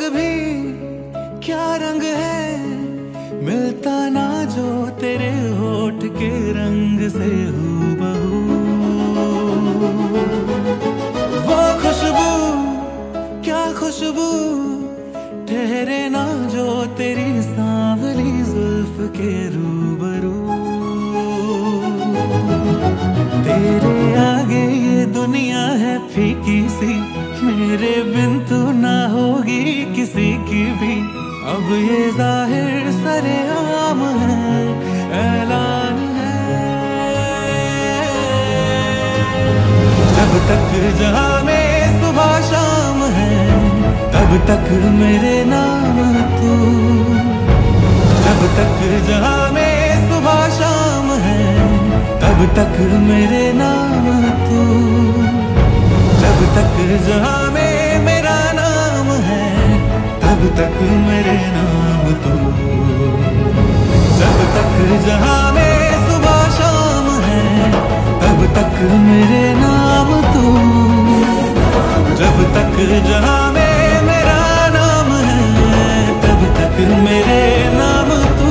रंग भी क्या रंग है? मिलता ना जो तेरे होठ के रंग से हूबहू। वो खुशबू, क्या खुशबू ठहरे ना जो तेरी मेरे बिन तू ना होगी किसी की भी। अब ये ज़ाहिर सरे आम है, ऐलान है। जब तक जहाँ में सुबह शाम है, तब तक मेरे नाम तू। जब तक जहाँ में सुबह शाम है, तब तक मेरे नाम तू। जब तक जहाँ में मेरा नाम तब तक मेरे नाम तो। जब तक जहाँ में सुबह शाम है, तब तक मेरे नाम तो। जब तक जहाँ में मेरा नाम है, तब तक मेरे नाम तू।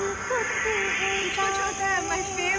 Look at oh, that, my face.